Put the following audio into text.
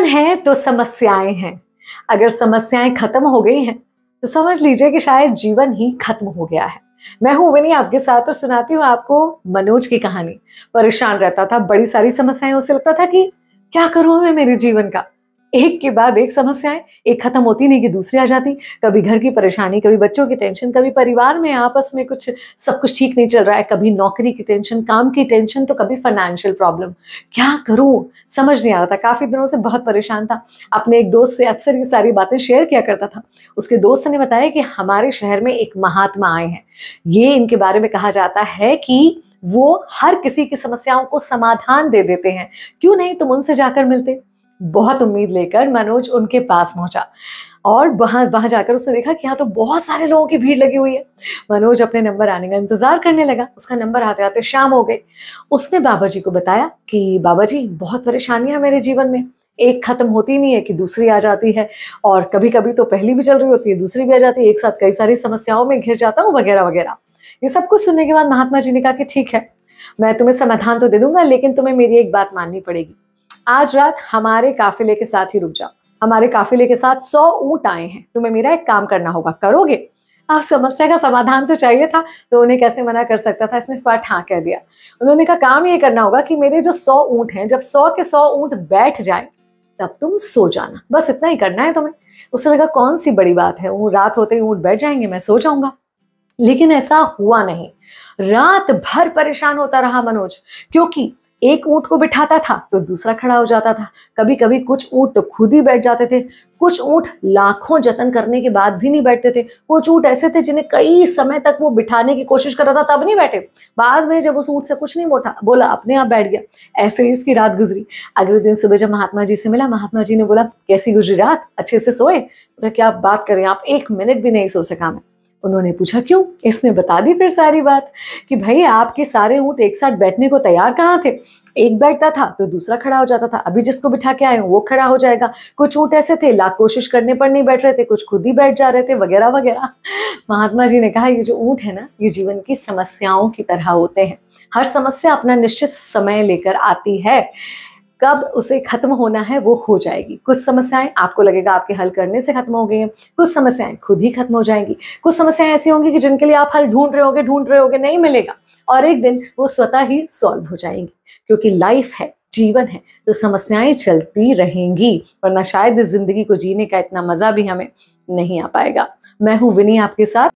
जीवन है तो समस्याएँ हैं। अगर समस्याएँ खत्म हो गई हैं तो समझ लीजिए कि शायद जीवन ही खत्म हो गया है। मैं हूँ विनी आपके साथ और सुनाती हूँ आपको मनोज की कहानी। परेशान रहता था, बड़ी सारी समस्याएँ, उसे लगता था कि क्या करूँ मैं मेरे जीवन का? एक के बाद एक समस्याएँ, एक खत्म होती नहीं कि दूसरी आ जाती। कभी घर की परेशानी, कभी बच्चों की टेंशन, कभी परिवार में आपस में कुछ, सब कुछ ठीक नहीं चल रहा है, कभी नौकरी की टेंशन, काम की टेंशन तो कभी फाइनेंशियल प्रॉब्लम क्या करूँ? समझ नहीं आ रहा था। काफ़ी दिनों से बहुत परेशान था। अपने एक दोस्त से अक्सर ये सारी बातें शेयर किया करता था। उसके दोस्त ने बताया कि हमारे शहर में एक महात्मा आए हैं। ये इनके बारे में कहा जाता है कि वो हर किसी की समस्याओं को समाधान दे देते हैं। क्यों नहीं तुम उनसे जाकर मिलते? बहुत उम्मीद लेकर मनोज उनके पास पहुँचा। और वहाँ वहाँ जाकर उसने देखा कि यहाँ तो बहुत सारे लोगों की भीड़ लगी हुई है। मनोज अपने नंबर आने का इंतज़ार करने लगा। उसका नंबर आते आते शाम हो गई। उसने बाबा जी को बताया कि बाबा जी बहुत परेशानी है मेरे जीवन में। एक खत्म होती नहीं है कि दूसरी आ जाती है। और कभी कभी तो पहली भी चल रही होती है, दूसरी भी आ जाती है। एक साथ कई सारी समस्याओं में घिर जाता हूँ, वगैरह वगैरह। ये सब कुछ सुनने के बाद महात्मा जी ने कहा कि, ठीक है, मैं तुम्हें समाधान तो दे दूँगा, लेकिन तुम्हें मेरी एक बात माननी पड़ेगी। आज रात हमारे काफिले के साथ ही रुक जाओ। हमारे काफिले के साथ सौ ऊँट आए हैं। तुम्हें मेरा एक काम करना होगा। करोगे? अब समस्या का समाधान तो चाहिए था तो उन्हें कैसे मना कर सकता था? इसने फट हाँ कह दिया। उन्होंने कहा, काम ये करना होगा कि मेरे जो सौ ऊँट हैं, जब सौ के सौ ऊँट बैठ जाए, तब तुम सो जाना। बस इतना ही करना है तुम्हें। उसने लगा कौन सी बड़ी बात है? वो रात होते ही ऊँट बैठ जाएँगे, मैं सो जाऊँगा। लेकिन ऐसा हुआ नहीं। रात भर परेशान होता रहा मनोज, क्योंकि एक ऊँट को बिठाता था तो दूसरा खड़ा हो जाता था। कभी कभी कुछ ऊँट तो खुद ही बैठ जाते थे। कुछ ऊँट लाखों जतन करने के बाद भी नहीं बैठते थे। कुछ ऊँट ऐसे थे जिन्हें कई समय तक वो बिठाने की कोशिश कर रहा था, तब नहीं बैठे। बाद में जब उस ऊँट से कुछ नहीं बोला बोला, अपने आप बैठ गया। ऐसे ही इसकी रात गुजरी। अगले दिन सुबह जब महात्मा जी से मिला, महात्मा जी ने बोला, कैसी गुजरी रात? अच्छे से सोए? तो क्या आप बात करें, आप एक मिनट भी नहीं सो सका मैं। उन्होंने पूछा, क्यों? इसने बता दी फिर सारी बात कि भाई, आपके सारे ऊँट एक साथ बैठने को तैयार कहाँ थे? एक बैठता था तो दूसरा खड़ा हो जाता था। अभी जिसको बिठा के आए हूँ, वो खड़ा हो जाएगा। कुछ ऊँट ऐसे थे, लाख कोशिश करने पर नहीं बैठ रहे थे, कुछ खुद ही बैठ जा रहे थे, वगैरह वगैरह। महात्मा जी ने कहा, ये जो ऊँट है ना, ये जीवन की समस्याओं की तरह होते हैं। हर समस्या अपना निश्चित समय लेकर आती है। कब उसे खत्म होना है वो हो जाएगी। कुछ समस्याएँ आपको लगेगा आपके हल करने से खत्म हो गई हैं। कुछ समस्याएँ खुद ही खत्म हो जाएँगी। कुछ समस्याएँ ऐसी होंगी कि जिनके लिए आप हल ढूंढ रहे होगे, ढूंढ रहे होगे, नहीं मिलेगा। और एक दिन वो स्वतः ही सॉल्व हो जाएँगी। क्योंकि लाइफ है, जीवन है तो समस्याएँ चलती रहेंगी, वरना शायद इस ज़िंदगी को जीने का इतना मज़ा भी हमें नहीं आ पाएगा। मैं हूँ विनी आपके साथ।